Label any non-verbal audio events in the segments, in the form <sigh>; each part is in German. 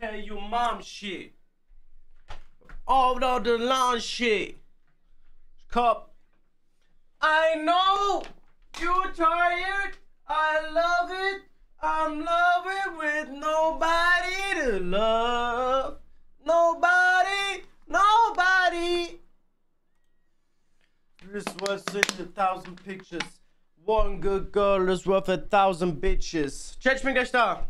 tell you mom shit. All of the lawn shit. Cup. I know you're tired. I love it. I'm loving with nobody to love. Nobody, nobody. This was such a thousand pictures. One good girl is worth a thousand bitches. Cześć, mi gośta!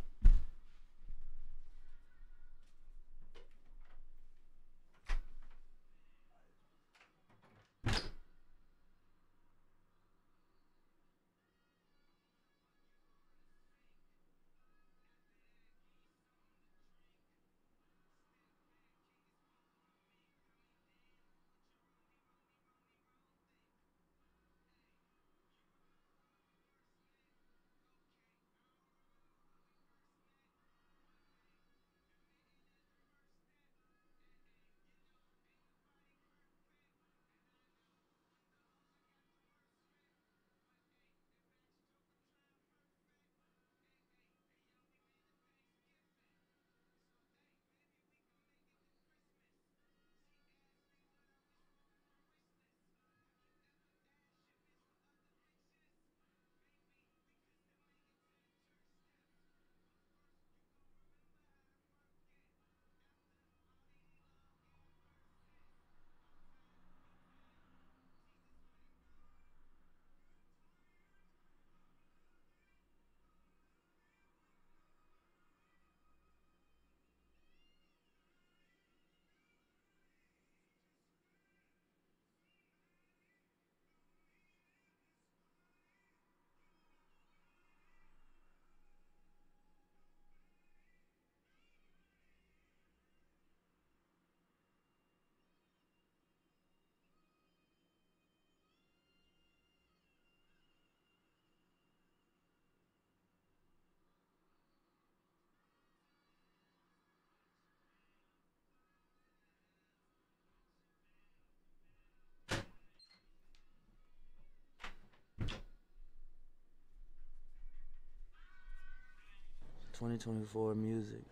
2024 Music.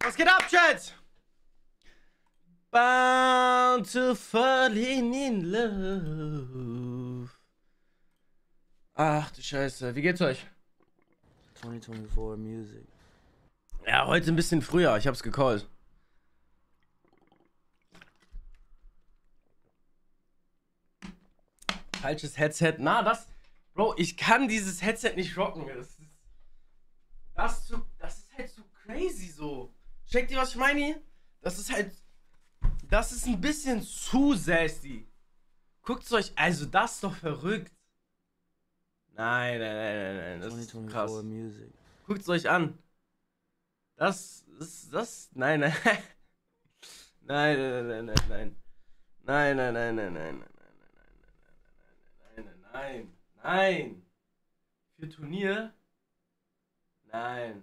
Was geht ab, Chat? Bound to falling in love. Ach du Scheiße, wie geht's euch? 2024 Music. Ja, heute ein bisschen früher, ich hab's gecallt. Falsches Headset. Na, das, Bro, ich kann dieses Headset nicht rocken. Das ist. Das, ist zu, das ist halt so crazy so. Checkt ihr, was ich meine? Das ist halt. Das ist ein bisschen zu sassy. Guckt's euch. Also, das ist doch verrückt. Nein, nein, nein, nein, nein. Das ist krass. Guckt's euch an. Das ist das. Nein, nein. Nein, nein, nein, nein, nein. Nein, nein, nein, nein, nein, nein, nein, nein, nein, nein, nein, nein. Für Turnier? Nein.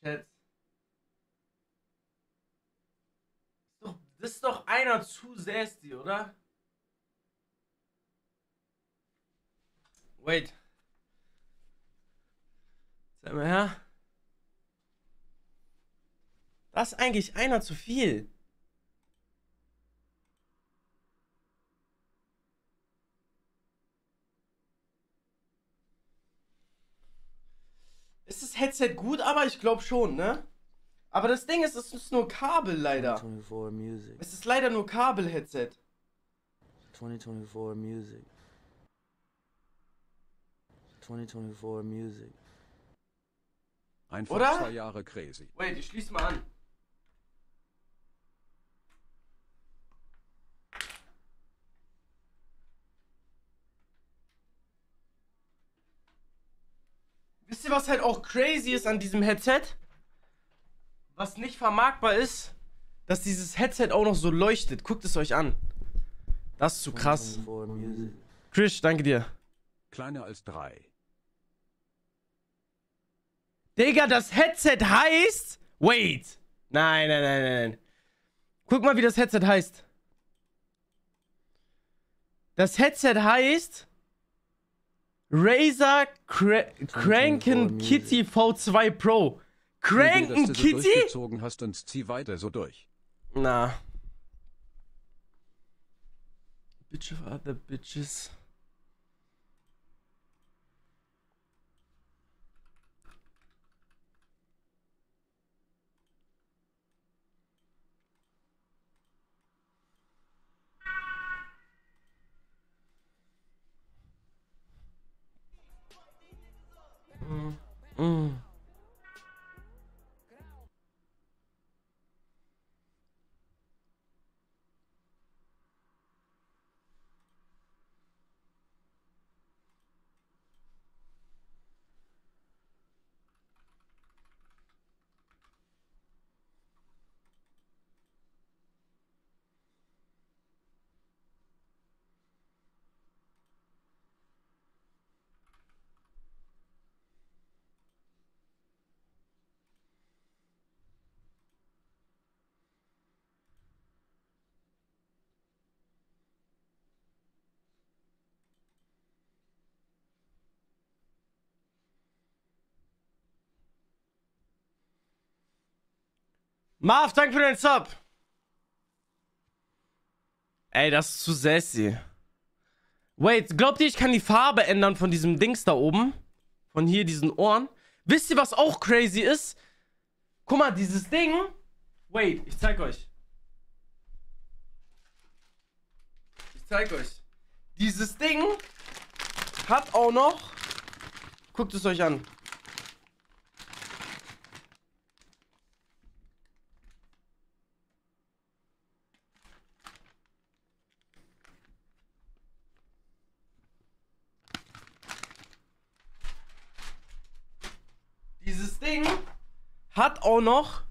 Chat. Das ist doch einer zu sästy, oder? Wait. Sag mal her. Das ist eigentlich einer zu viel. Ist das Headset gut, aber ich glaube schon, ne? Aber das Ding ist, es ist nur Kabel leider. Twenty twenty four music. Es ist leider nur Kabel-Headset. Twenty twenty four music. Twenty twenty four music. Einfach Oder? zwei Jahre crazy. Wait, ich schließe mal an. Was halt auch crazy ist an diesem Headset? Was nicht vermarktbar ist, dass dieses Headset auch noch so leuchtet. Guckt es euch an. Das ist zu krass. 2024 music. Chris, danke dir. Kleiner als drei. Digga, das Headset heißt. Wait. Nein, nein, nein, nein, nein. Guck mal, wie das Headset heißt. Das Headset heißt. Razer Cra Cranken Kitty V2 Pro. Cranken du Kitty? durchgezogen hast und zieh weiter so durch. Na. Bitch of other bitches. Mm. Mm. Marv, danke für den Sub. Ey, das ist zu sassy. Wait, glaubt ihr, ich kann die Farbe ändern von diesem Dings da oben? Von hier, diesen Ohren? Wisst ihr, was auch crazy ist? Guck mal, dieses Ding. Wait, ich zeig euch. Ich zeig euch. Dieses Ding hat auch noch. Guckt es euch an. Dieses Ding hat auch noch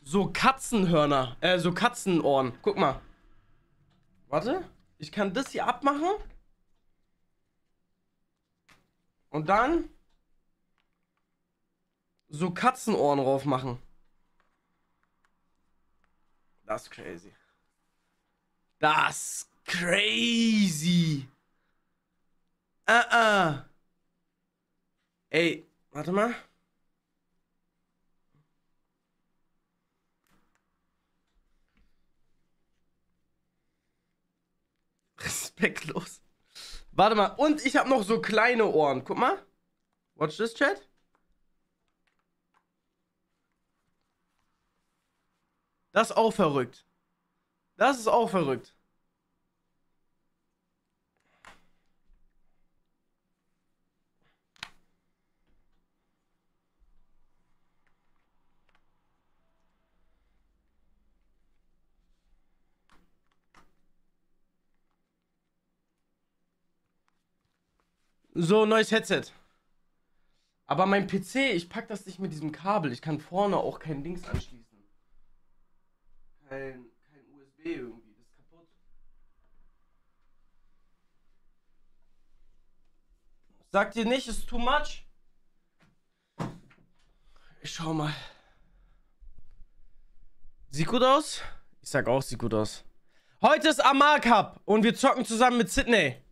so Katzenhörner, äh, so Katzenohren. Guck mal. Warte, ich kann das hier abmachen. Und dann so Katzenohren drauf machen. Das ist crazy. Das ist crazy. Ah, ah. Ey, warte mal. <laughs> Respektlos. Warte mal, und ich habe noch so kleine Ohren. Guck mal. Watch this, Chat. Das ist auch verrückt. Das ist auch verrückt. So, neues Headset. Aber mein PC, ich pack das nicht mit diesem Kabel. Ich kann vorne auch kein Dings anschließen. Kein, kein USB irgendwie. Das ist kaputt. Sagt ihr nicht, ist too much? Ich schau mal. Sieht gut aus? Ich sag auch, sieht gut aus. Heute ist Amar Cup und wir zocken zusammen mit Sydney.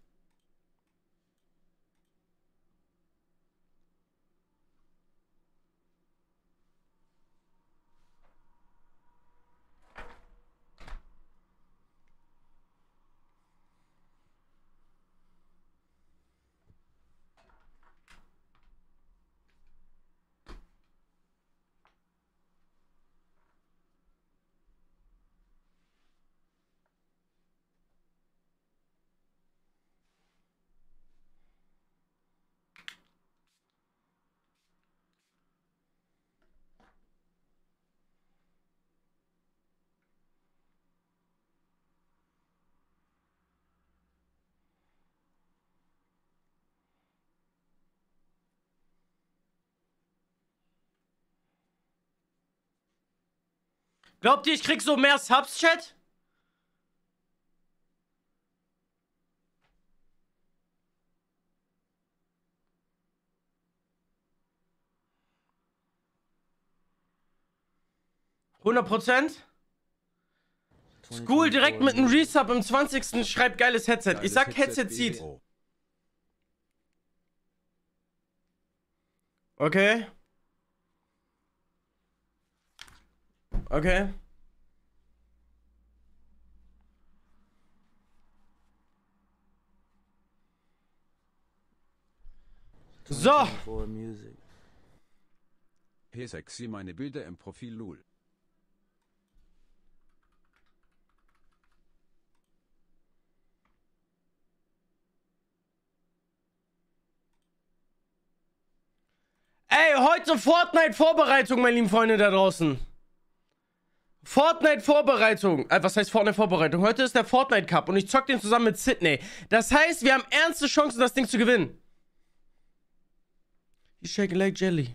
Glaubt ihr, ich krieg so mehr Subs, Chat? Hundert Prozent? School direkt mit einem Resub im 20. schreibt geiles Headset. Ich Geiles sag Headset zieht. BDO. Okay. Okay. So. 2024 music. Hey sexy meine Bilder im Profil lul. Ey, heute Fortnite-Vorbereitung, meine lieben Freunde da draußen. Fortnite-Vorbereitung. Äh, was heißt Fortnite-Vorbereitung? Heute ist der Fortnite Cup und ich zock den zusammen mit Sydney. Das heißt, wir haben ernste Chancen, das Ding zu gewinnen. You shake like jelly.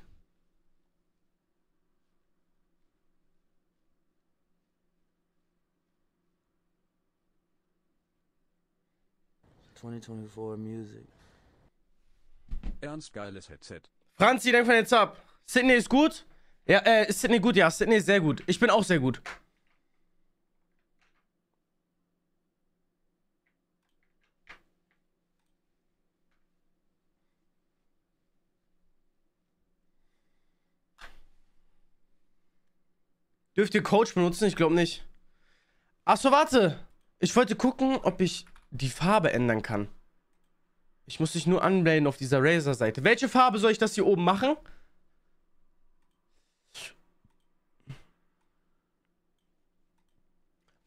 Music. Ernst geiles Headset. Franzi, danke für den Sub. Sydney ist gut? Ja, äh, ist Sydney gut? Ja, Sydney sehr gut. Ich bin auch sehr gut. Dürft ihr Coach benutzen? Ich glaube nicht. Achso, warte. Ich wollte gucken, ob ich die Farbe ändern kann. Ich muss dich nur anmelden auf dieser Razer-Seite. Welche Farbe soll ich das hier oben machen?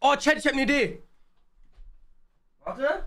Oh, Chat, ich habe eine Idee. Warte.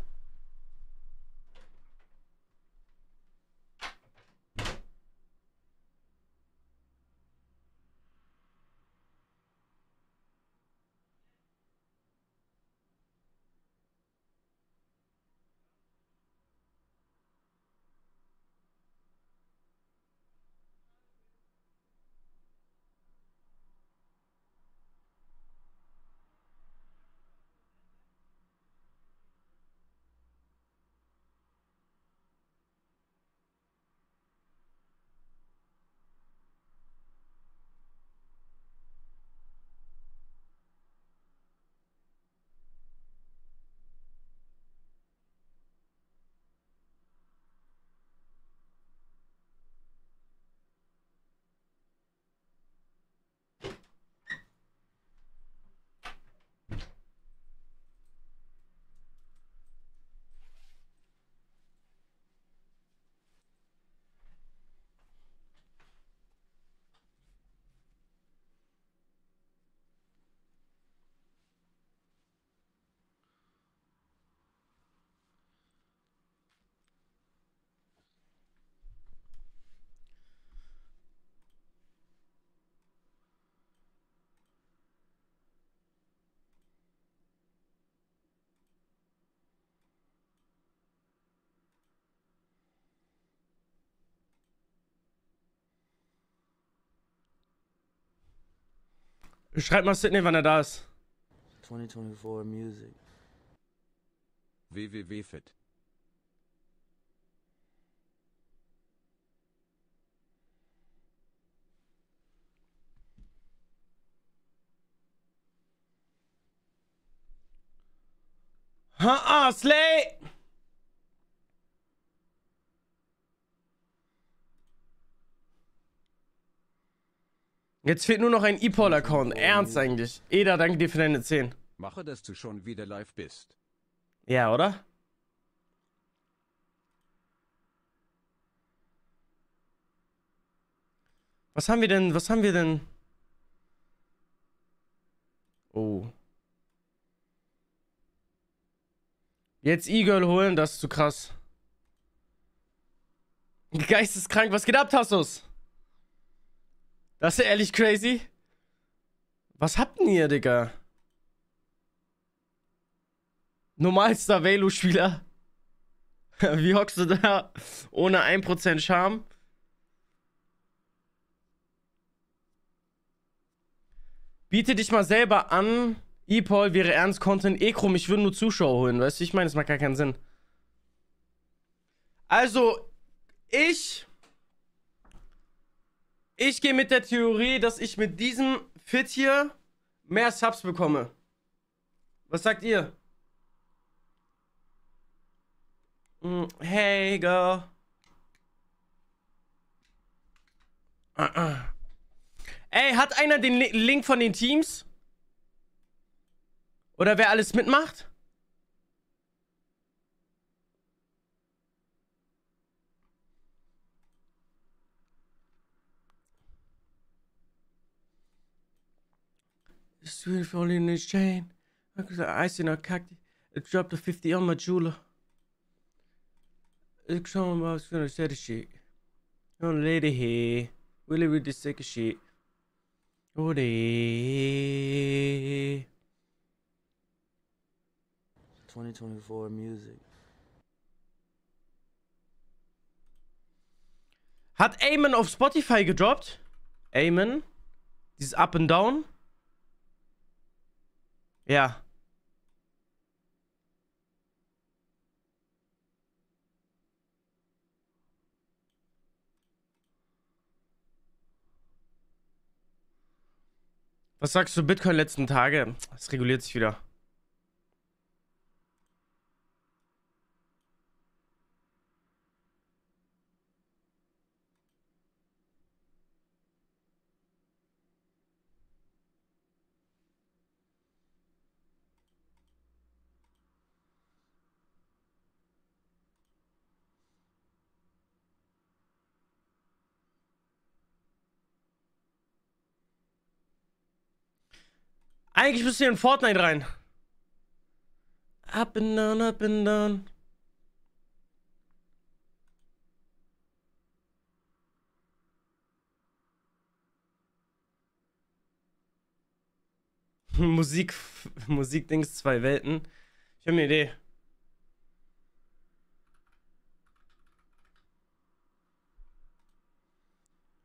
Schreib mal Sydney, wann er da ist. Twenty twenty four music. www.fit. Ha, Slay! Jetzt fehlt nur noch ein E-Paul-Account. Ernst eigentlich. Eda, danke dir für deine 10. Mache, dass du schon wieder live bist. Ja, oder? Was haben wir denn? Was haben wir denn? Oh. Jetzt E-Girl holen, das ist zu krass. Geisteskrank, was geht ab, Tassus? Das ist ehrlich crazy. Was habt ihr, Digga? Normalster Velo-Spieler. <laughs> Wie hockst du da ohne 1% Charme? Biete dich mal selber an. E-Paul wäre ernst Content. Ekrom, ich würde nur Zuschauer holen. Weißt du, ich meine, das macht gar keinen Sinn. Also, ich. Ich gehe mit der Theorie, dass ich mit diesem Fit hier mehr Subs bekomme. Was sagt ihr? Mm, Hey, girl. Ey, hat einer den Li- Link von den Teams? Oder wer alles mitmacht? Sweet falling in his chain. Ice in a cacti. It dropped a 50 on my jeweler. It's showing I was gonna say the shit. Oh, lady here. Really, really sick of shit. Oh, they. 2024 music. Hat Eamon auf Spotify gedroppt? Eamon? Dieses Up and Down? Ja. Was sagst du Bitcoin letzten Tage? Es reguliert sich wieder. Eigentlich müsst ihr in Fortnite rein. Up and down, up and down. <laughs> Musik, Musikdings, zwei Welten. Ich habe eine Idee.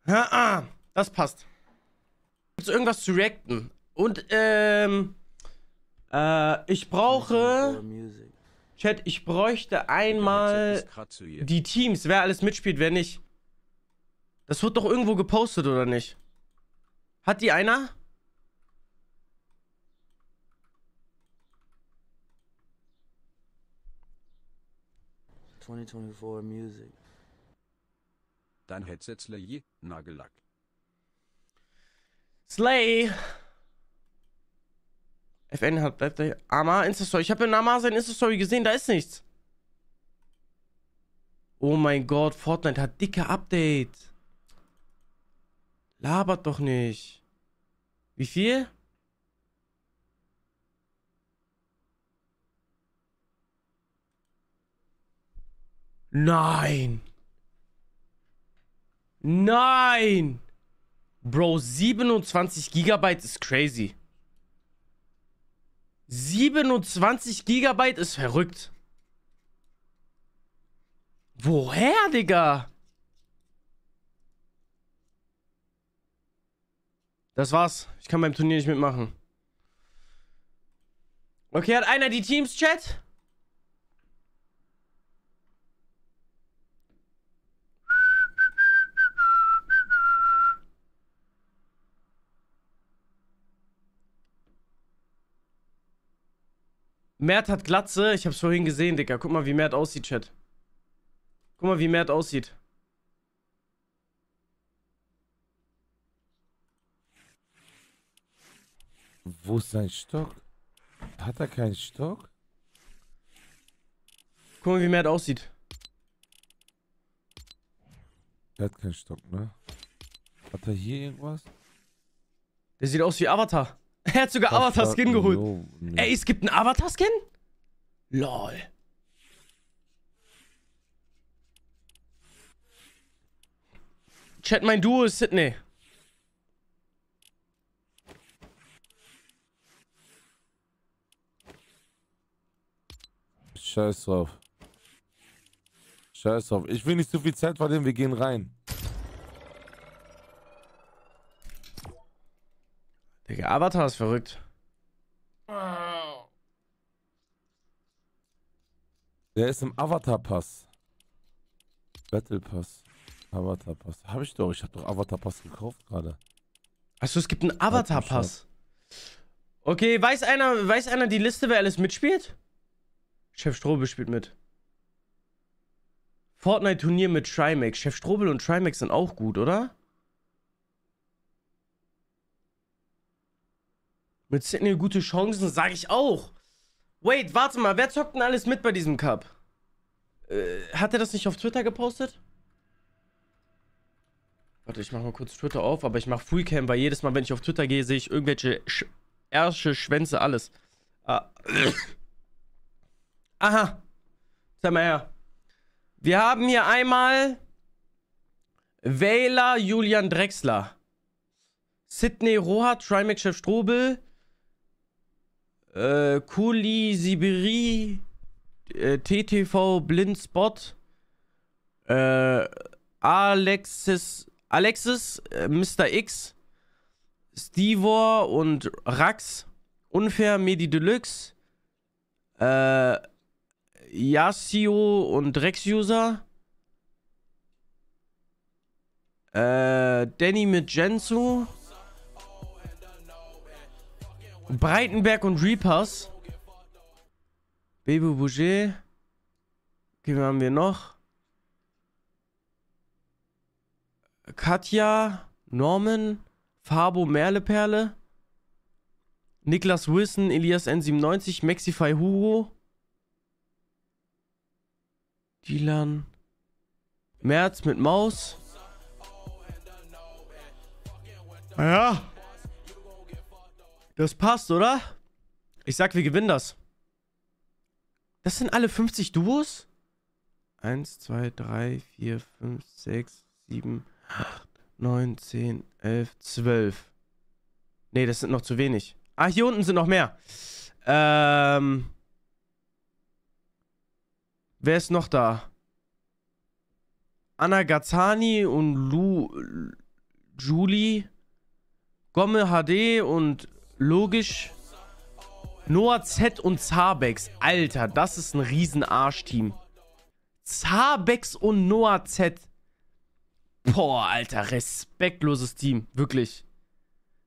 Ha, ah, das passt. Gibt's irgendwas zu reacten? Und, ähm, äh, ich 2024 brauche. Chat, ich bräuchte einmal ist grad zu ihr. die Teams, wer alles mitspielt, wer nicht. Das wird doch irgendwo gepostet, oder nicht? Hat die einer? Twenty twenty four music. Dein Headset Slay, Nagellack. Slay. FN hat, bleibt da. Amar, Insta-Story. Ich habe in Amar sein Insta-Story gesehen, da ist nichts. Oh mein Gott, Fortnite hat dicke Update. Labert doch nicht. Wie viel? Nein. Nein. Bro, 27 Gigabyte ist crazy. 27 Gigabyte ist verrückt. Woher, Digga? Das war's. Ich kann beim Turnier nicht mitmachen. Okay, hat einer die Teams, Mert hat Glatze. Ich hab's vorhin gesehen, Digga. Guck mal, wie Mert aussieht, Chat. Guck mal, wie Mert aussieht. Wo ist sein Stock? Hat er keinen Stock? Guck mal, wie Mert aussieht. Er hat keinen Stock, ne? Hat er hier irgendwas? Der sieht aus wie Avatar. Er hat sogar Avatar-Skin geholt. No, nee. Ey, es gibt einen Avatar-Skin? Lol. Chat, mein Duo ist Sydney. Scheiß drauf. Scheiß drauf. Ich will nicht zu viel Zeit verlieren, wir gehen rein. Digga, Avatar ist verrückt. Der ist im Avatar-Pass. Battle Pass. Avatar-Pass. Hab ich doch. Ich hab doch Avatar-Pass gekauft gerade. Achso, es gibt einen Avatar-Pass. Okay, weiß einer, weiß einer die Liste, wer alles mitspielt? Chef Strobel spielt mit. Fortnite-Turnier mit Trimax. Chef Strobel und Trimax sind auch gut, oder? Mit Sydney gute Chancen, sage ich auch. Wait, warte mal, wer zockt denn alles mit bei diesem Cup? Äh, hat er das nicht auf Twitter gepostet? Warte, ich mach mal kurz Twitter auf, aber ich mach Fullcam, weil jedes Mal, wenn ich auf Twitter gehe, sehe ich irgendwelche Sch Ärsche, Schwänze, alles. Ah. <coughs> Aha. Sag mal her. Wir haben hier einmal Wähler Julian Drexler. Sidney Rohat, Trimac-Chef Strobel. Äh, Kuli Sibiri. Äh, TTV Blindspot. Äh, Alexis. Alexis, äh, Mr. X. Stivor und Rax. Unfair Medi Deluxe. Äh, Yasio und Rex-User. Äh, Danny mit Jensu. Breitenberg und Reapers. Baby Bouger. Okay, wen haben wir noch? Katja, Norman, Fabo Merleperle, Niklas Wilson, Elias N97, Maxify Hugo, Dylan, Merz mit Maus. Ja. Das passt, oder? Ich sag, wir gewinnen das. Das sind alle 50 Duos? 1, 2, 3, 4, 5, 6, 7, 8, 9, 10, 11, 12. Nee, das sind noch zu wenig. Ah, hier unten sind noch mehr. Ähm. Wer ist noch da? Anna Gazzani und Lu. Julie. Gomme HD und Logisch. Noah Z und Zabex. Alter, das ist ein riesen Arschteam. Zabex und Noah Z. Boah, Alter, respektloses Team. Wirklich.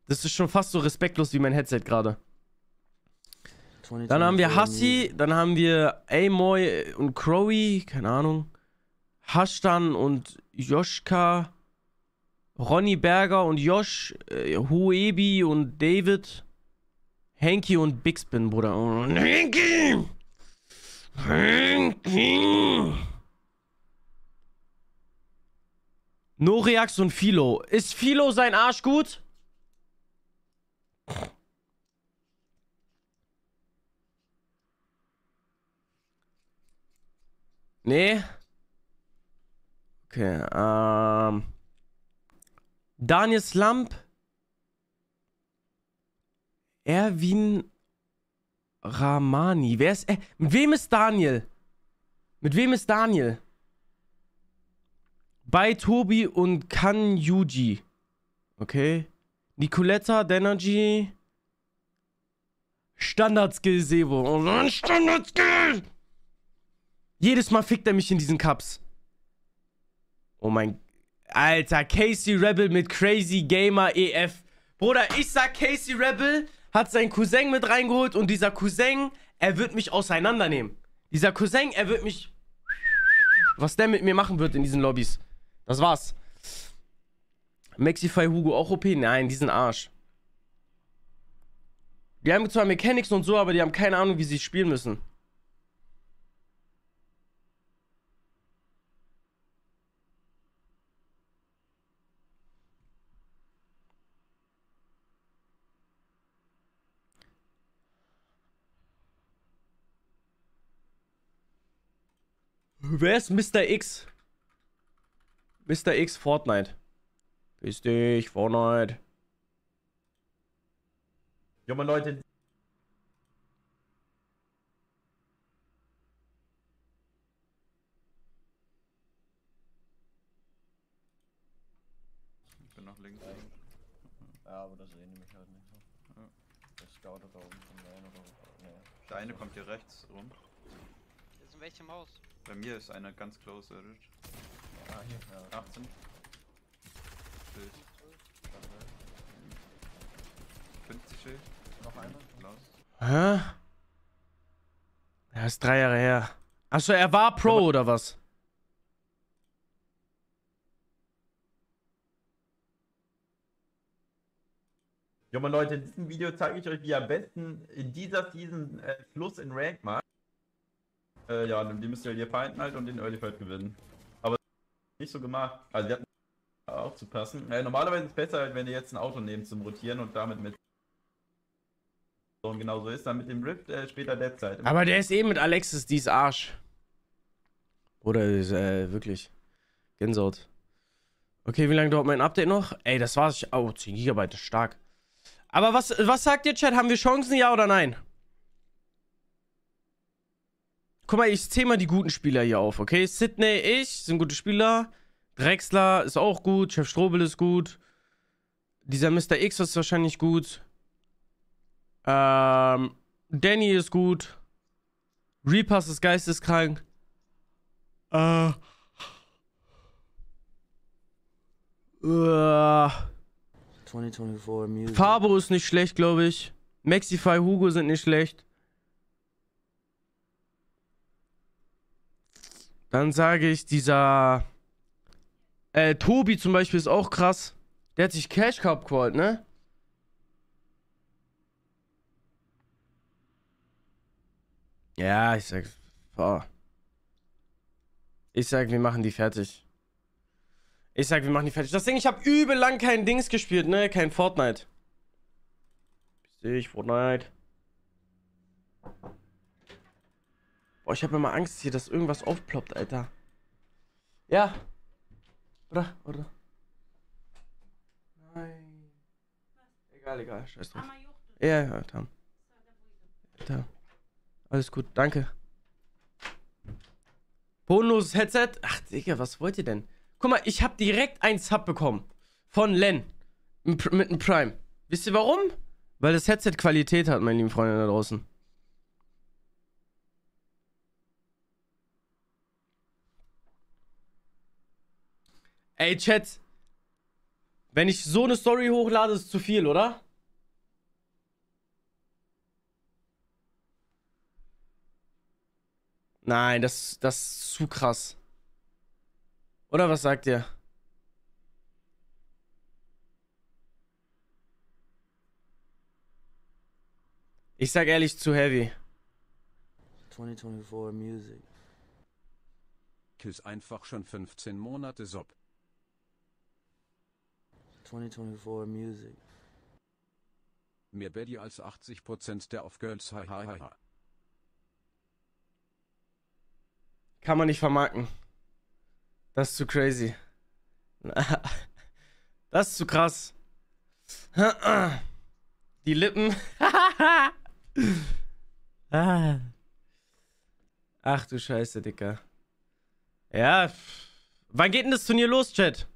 Das ist schon fast so respektlos wie mein Headset gerade. Dann haben wir Hassi, dann haben wir Amoy und Crowy, keine Ahnung. Hashtan und Joschka. Ronny Berger und Josh. Äh, Huebi und David. Hanky und Bigspin, Bruder. Hanky! Hanky! Noriax und Philo. Ist Philo sein Arsch gut? Nee. Okay, ähm. Daniel Slump. Erwin Ramani. Wer ist. Äh, mit wem ist Daniel? Mit wem ist Daniel? Bei Tobi und Kan Yuji. Okay. Nicoletta, Denergy. Standard-Skill Sebo. Oh, Standard-Skill! Jedes Mal fickt er mich in diesen Cups. Oh mein. Alter, Casey Rebel mit Crazy Gamer EF. Bruder, ich sag, Casey Rebel hat seinen Cousin mit reingeholt und dieser Cousin, er wird mich auseinandernehmen. Dieser Cousin, er wird mich. Was der mit mir machen wird in diesen Lobbys. Das war's. Maxify Hugo auch OP? Nein, die sind Arsch. Die haben zwar Mechanics und so, aber die haben keine Ahnung, wie sie spielen müssen. Wer ist Mr. X? Mr. X Fortnite. Piss dich, Fortnite. Junge Leute, Ich bin nach links. Ja, aber das sehen die mich halt nicht so. Ja. Der scoutet da oben von rein oder nee. Der eine kommt hier rechts rum. Ist in welchem Haus? Bei mir ist einer ganz close, Edit. Ah, hier, ja. 18. Schild. 50 Schild. Noch einer? Lost. Hä? Ja, ist drei Jahre her. Achso, er war Pro oder was? Junge Leute, in diesem Video zeige ich euch, wie ihr am besten in dieser Season äh, Schluss in Rank macht. Äh, ja, die müsst ihr hier finden halt und den Early Fight gewinnen. Aber nicht so gemacht. Also wir hatten aufzupassen. Äh, normalerweise ist es besser, halt, wenn ihr jetzt ein Auto nehmt zum Rotieren und damit mit so und genau so ist, dann mit dem Rift äh, später Deadzeit. Aber der ist eh mit Alexis, die ist Arsch. Oder ist äh, wirklich Gänsehaut. Okay, wie lange dauert mein Update noch? Ey, das war's. Oh, 10 GB, stark. Aber was, was sagt ihr, Chat? Haben wir Chancen, ja oder nein? Guck mal, ich zähle mal die guten Spieler hier auf, okay? Sydney, ich sind gute Spieler. Drexler ist auch gut. Chef Strobel ist gut. Dieser Mr. X ist wahrscheinlich gut. Ähm, Danny ist gut. Reapers ist geisteskrank. Äh. Äh. 2024 music. Fabo ist nicht schlecht, glaube ich. Maxify, Hugo sind nicht schlecht. Dann sage ich, dieser. Äh, Tobi zum Beispiel ist auch krass. Der hat sich Cash Cup geholt, ne? Ja, ich sag. Boah. Ich sag, wir machen die fertig. Ich sag, wir machen die fertig. Das Ding, ich habe übel lang kein Dings gespielt, ne? Kein Fortnite. Ich, Fortnite. Boah, ich habe immer Angst hier, dass irgendwas aufploppt, Alter. Ja. Oder? Oder? Nein. Egal, egal. Scheiß drauf. Ja, ja, Tam. Tam. Alles gut, danke. Bodenloses Headset? Ach, Digga, was wollt ihr denn? Guck mal, ich habe direkt einen Sub bekommen. Von Len. Mit einem Prime. Wisst ihr warum? Weil das Headset Qualität hat, meine lieben Freunde da draußen. Ey, Chat. Wenn ich so eine Story hochlade, ist zu viel, oder? Nein, das, das ist zu krass. Oder was sagt ihr? Ich sag ehrlich, zu heavy. 2024 music. Kiss einfach schon 15 Monate Sob. 2024 music. Mehr Betty als 80% der auf Girls Hahaha. Kann man nicht vermarkten. Das ist zu crazy. <laughs> Das ist zu krass. <clears throat> Die Lippen. <laughs> Ah. Ach du Scheiße, Dicker. Ja. Wann geht denn das Turnier los, Chat?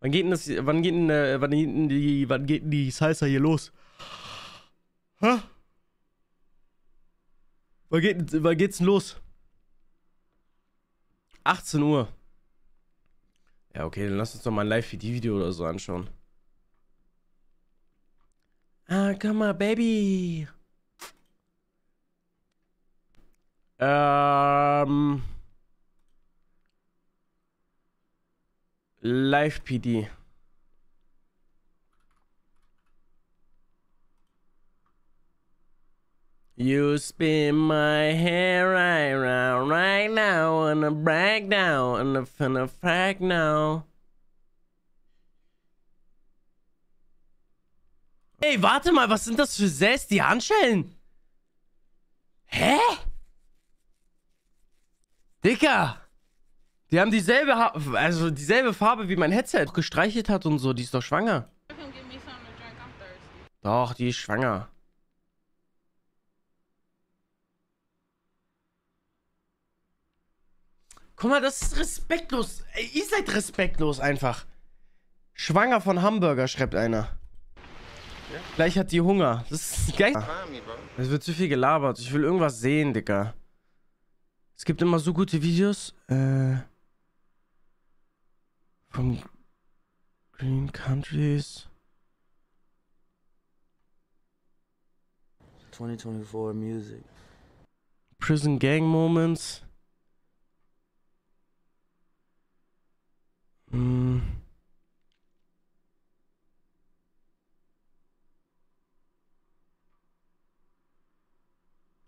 Wann geht denn das, wann geht denn, äh, wann geht denn die, wann geht denn die Salsa hier los? Hä? Wann, geht, wann geht's denn los? 18 Uhr. Ja, okay, dann lass uns doch mal ein Live-VD-Video oder so anschauen. Ah, come on, baby. Ähm. Live-PD. You spin my hair right round right now and a brag down and a finna frag now. Ey, warte mal, was sind das für Säs, die Handschellen? Hä? Dicker! Die haben dieselbe, ha also dieselbe Farbe wie mein Headset gestreichelt hat und so. Die ist doch schwanger. Doch, die ist schwanger. Guck mal, das ist respektlos. Ey, ihr seid respektlos einfach. Schwanger von Hamburger, schreibt einer. Gleich hat die Hunger. Das ist geil. Es wird zu viel gelabert. Ich will irgendwas sehen, Dicker. Es gibt immer so gute Videos. Äh. from green countries. 2024 music. Prison gang moments. Mm.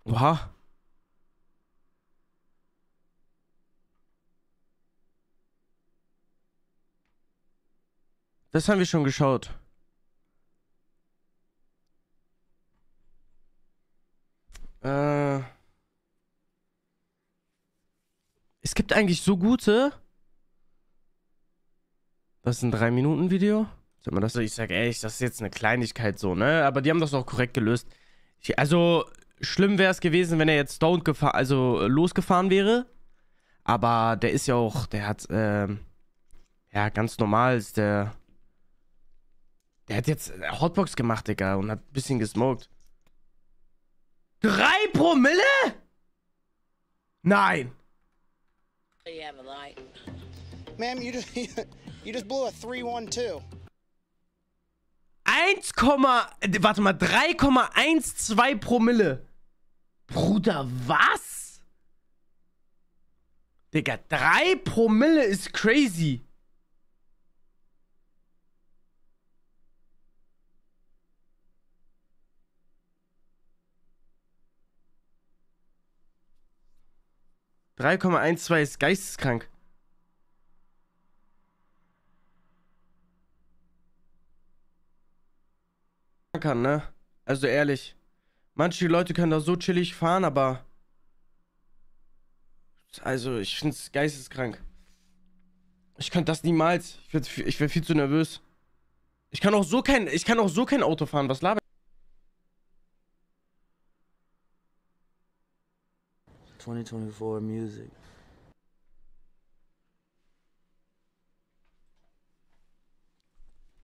Wow. Das haben wir schon geschaut. Äh. Es gibt eigentlich so gute. Das ist ein 3-Minuten-Video. Sag mal ich sag ehrlich, das ist jetzt eine Kleinigkeit so, ne? Aber die haben das auch korrekt gelöst. Ich, also, schlimm wäre es gewesen, wenn er jetzt stoned gefahren, also losgefahren wäre. Aber der ist ja auch, der hat, ähm, ja, ganz normal ist der. Der hat jetzt äh, Hotbox gemacht, Digga, und hat ein bisschen gesmoked. Drei Promille? Nein. You have a light. Ma'am, you just <laughs> you just blew a 312. 1, äh, warte mal, 3,12 Promille. Bruder, was? Digga, 3 Promille ist crazy. Drei Komma eins zwei ist geisteskrank. kann, ne? Also ehrlich. Manche Leute können da so chillig fahren, aber. Also, ich find's geisteskrank. Ich könnte das niemals. Ich wär, ich wär viel zu nervös. Ich kann auch so kein. Ich kann auch so kein Auto fahren. Was laber 2024 music.